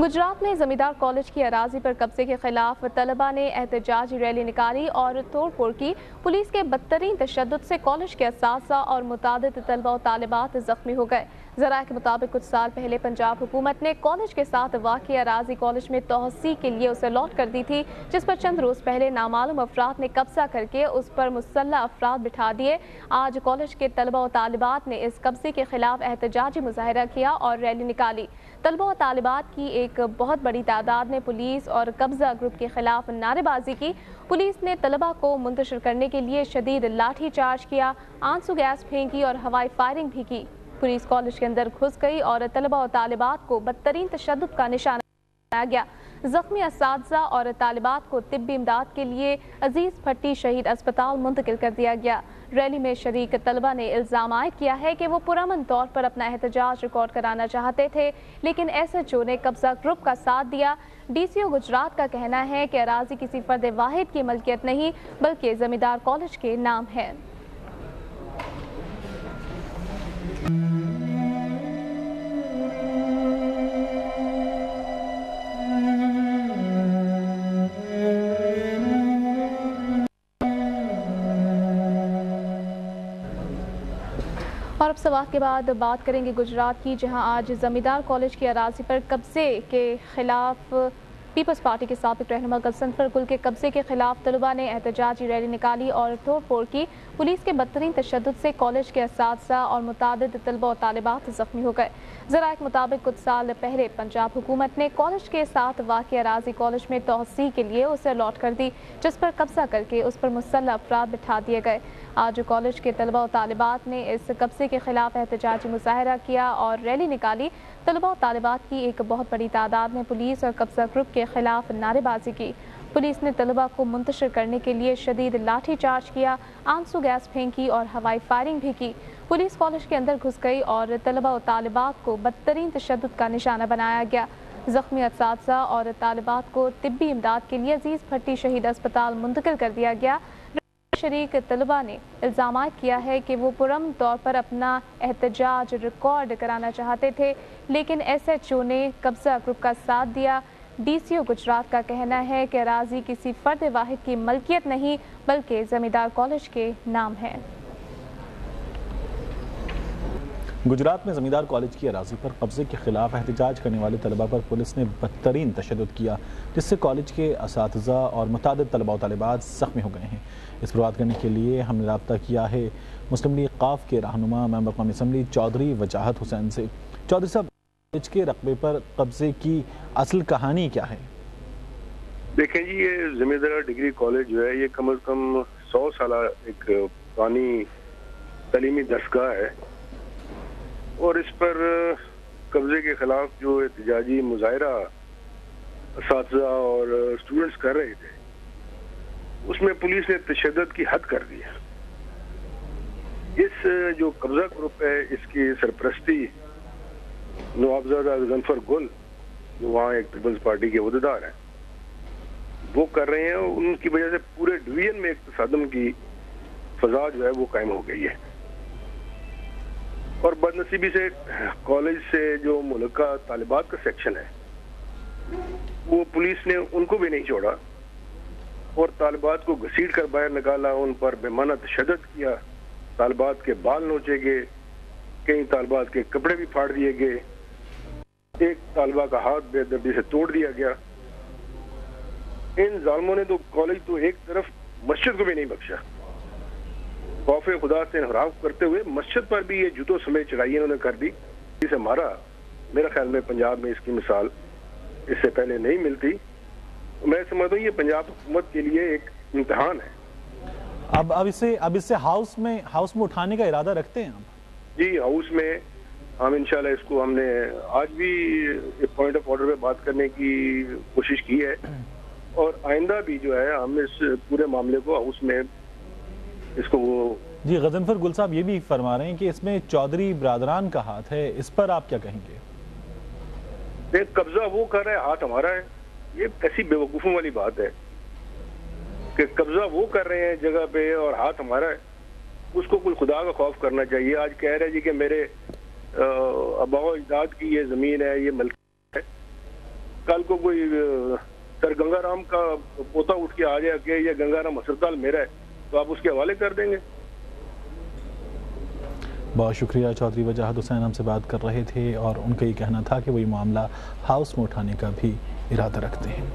گجرات میں زمیندار کالج کی اراضی پر قبضے کے خلاف طلبہ نے احتجاجی ریلی نکالی اور توڑ پھوڑ کی۔ پولیس کے بدترین تشدد سے کالج کے اساتذہ اور متعدد طلبہ و طالبات زخمی ہو گئے۔ ذرائع کے مطابق کچھ سال پہلے پنجاب حکومت نے کالج کے ساتھ واقع اراضی کالج میں توسیع کے لیے اسے لوٹ کر دی تھی، جس پر چند روز پہلے نامعلوم افراد نے قبضہ کر کے اس پر مسلح افراد بٹھا دیے۔ آج کالج کے طلبہ و طالبات نے اس قبضے کے خلاف احتجاجی مظاہرہ کیا اور ریلی نکالی۔ طلبہ و طالبات کی ایک بہت بڑی تعداد نے پولیس اور قبضہ گروپ کے خلاف نعرے بازی کی۔ پولیس نے طلبہ کو منتشر کرنے کے لیے شدید لاٹھی چارج کیا، آنسو گیس پھینکی اور ہوائی فائرنگ بھی کی۔ پولیس کالج کے اندر گھس گئی اور طلبہ و طالبات کو بدترین تشدد کا نشانہ گیا۔ زخمی اساتذہ اور طالبات کو طبی امداد کے لیے عزیز بھٹی شہید اسپتال منتقل کر دیا گیا۔ ریلی میں شریک طلبہ نے الزام عائد کیا ہے کہ وہ پرامن طور پر اپنا احتجاج ریکارڈ کرانا چاہتے تھے، لیکن ایس ایچ او نے قبضہ گروپ کا ساتھ دیا۔ ڈی سی او گجرات کا کہنا ہے کہ اراضی کسی فرد واحد کی ملکیت نہیں، بلکہ زمیندار کالج کے نام ہے طرف سوال کے بعد بات کریں گے گجرات کی، جہاں آج زمیندار کالج کی اراضی پر قبضے کے خلاف پیپلز پارٹی کے سابق رہنما گلسنفر گل کے قبضے کے خلاف طلبہ نے احتجاجی ریلی نکالی اور توڑ پھوڑ کی پولیس کے بدترین تشدد سے کالج کے اساتذہ اور متعدد طلبہ و طالبات زخمی ہو گئے۔ ذرائع کے مطابق کچھ سال پہلے پنجاب حکومت نے کالج کے ساتھ واقع اراضی کالج میں توسیع کے لیے اسے الاٹ کر دی، جس پر قبضہ کر کے اس پر مسلح افراد بٹھا دیے گئے۔ آج کالج کے طلبہ و طالبات نے اس قبضے کے خلاف احتجاجی مظاہرہ کیا اور ریلی نکالی۔ طلبہ و طالبات کی ایک بہت بڑی تعداد نے پولیس اور قبضہ گروپ کے کے خلاف نعرے بازی کی۔ پولیس نے طلبہ کو منتشر کرنے کے لیے شدید لاٹھی چارج کیا، آنسو گیس پھینکی اور ہوائی فائرنگ بھی کی۔ پولیس کالج کے اندر گھس گئی اور طلبہ و طالبات کو بدترین تشدد کا نشانہ بنایا گیا۔ زخمی اساتذہ اور طالبات کو طبی امداد کے لیے عزیز بھٹی شہید اسپتال منتقل کر دیا گیا۔ شریک طلبہ نے الزامات کیا ہے کہ وہ پرم طور پر اپنا احتجاج ریکارڈ کرانا چاہتے تھے، لیکن ایس ایچ او نے قبضہ گروپ کا ساتھ دیا۔ ڈی سی او گجرات کا کہنا ہے کہ اراضی کسی فرد واحد کی ملکیت نہیں، بلکہ زمیندار کالج کے نام ہے گجرات میں زمیدار کالج کی اراضی پر قبضے کے خلاف احتجاج کرنے والے طلبہ پر پولیس نے بدترین تشدد کیا، جس سے کالج کے اساتذہ اور متعدد طلبہ و طالبات زخمی ہو گئے ہیں۔ اس پر بات کرنے کے لیے ہم نے رابطہ کیا ہے مسلم لیگ قاف کے رہنما ممبر قومی اسمبلی چودھری وجاہت حسین سے۔ چودھری صاحب کالج کے رقبے پر قبضے کی اصل کہانی کیا ہے؟ دیکھیں جی یہ ذمہ دار ڈگری کالج جو ہے، یہ کم از کم سو سالہ ایک پرانی تعلیمی دستگاہ ہے۔ اور اس پر قبضے کے خلاف جو احتجاجی مظاہرہ اساتذہ اور اسٹوڈنٹس کر رہے تھے، اس میں پولیس نے تشدد کی حد کر دی ہے۔ اس جو قبضہ گروپ ہے، اس کی سرپرستی نواب زادہ غنفر گل، جو وہاں ایک پیپلز پارٹی کے عہدیدار ہیں۔ وہ کر رہے ہیں، ان کی وجہ سے پورے ڈویژن میں ایک تصادم کی فضا جو ہے وہ قائم ہو گئی ہے۔ اور بد نصیبی سے کالج سے جو ملک کا طالبات کا سیکشن ہے، وہ پولیس نے ان کو بھی نہیں چھوڑا۔ اور طالبات کو گھسیٹ کر باہر نکالا، ان پر بے تشدد کیا۔ طالبات کے بال نوچے گئے۔ کئی طالبات کے کپڑے بھی پھاڑ دیے گئے۔ ایک طالبہ کا ہاتھ بے دردی سے توڑ دیا گیا۔ ان ظالموں نے تو کالج تو ایک طرف مسجد کو بھی نہیں بخشا۔ خوف خدا سے انحراف کرتے ہوئے مسجد پر بھی یہ جوتوں سمیت چڑھائی انہوں نے کر دی۔ اسے مارا، میرے خیال میں پنجاب میں اس کی مثال اس سے پہلے نہیں ملتی۔ میں سمجھتا ہوں یہ پنجاب حکومت کے لیے ایک امتحان ہے۔ اب اب اسے اب اسے ہاؤس میں ہاؤس میں اٹھانے کا ارادہ رکھتے ہیں آپ جی ہاؤس میں ہم انشاءاللہ اس کو ہم نے آج بھی پوائنٹ آف آرڈر پہ بات کرنے کی کوشش کی ہے۔ اور آئندہ بھی جو ہے ہم اس پورے معاملے کو ہاؤس میں اس کو وہ جی غزنفر گل صاحب یہ بھی فرما رہے ہیں کہ اس میں چودھری برادران کا ہاتھ ہے اس پر آپ کیا کہیں گے؟ دیکھ قبضہ وہ کر رہا ہے ہاتھ ہمارا ہے۔ یہ ایسی بیوقوفوں والی بات ہے کہ قبضہ وہ کر رہے ہیں جگہ پہ اور ہاتھ ہمارا ہے۔ اس کو کوئی خدا کا خوف کرنا چاہیے۔ آج کہہ رہے جی کہ میرے اباؤ اجداد کی یہ زمین ہے، یہ ملک ہے۔ کل کو کوئی سر گنگا رام کا پوتا اٹھ کے آ جائے کہ یہ گنگا رام ہسپتال میرا ہے، تو آپ اس کے حوالے کر دیں گے۔ بہت شکریہ چودھری وجاہد حسین ہم سے بات کر رہے تھے اور ان کا یہ کہنا تھا کہ وہ یہ معاملہ ہاؤس میں اٹھانے کا بھی ارادہ رکھتے ہیں۔